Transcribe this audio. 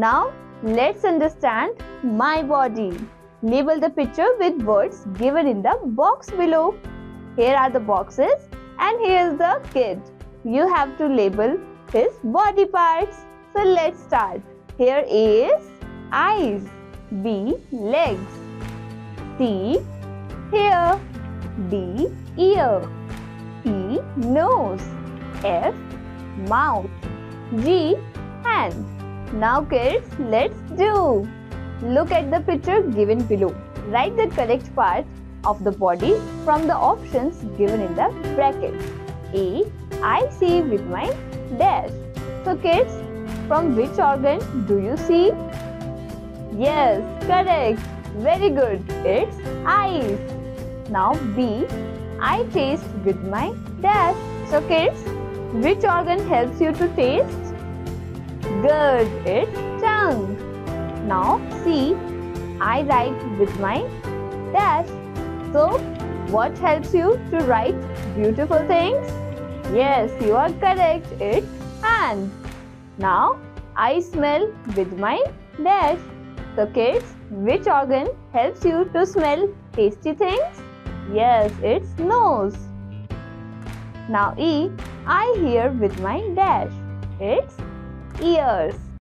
Now let's understand my body. Label the picture with words given in the box below. Here are the boxes and here's the kid. You have to label his body parts. So let's start. Here is eyes, B legs, C hair, D ear, E nose, F mouth, G hand. Now kids, let's do. Look at the picture given below. Write the correct part of the body from the options given in the brackets. A. I see with my dash. So kids, from which organ do you see? Yes, correct. Very good. It's eyes. Now B. I taste with my dash. So kids, which organ helps you to taste? Good. It's tongue. Now see, I write with my dash. So, what helps you to write beautiful things? Yes, you are correct. It's hand. Now, I smell with my dash. So, kids, which organ helps you to smell tasty things? Yes, it's nose. Now, E, I hear with my dash. It's ears.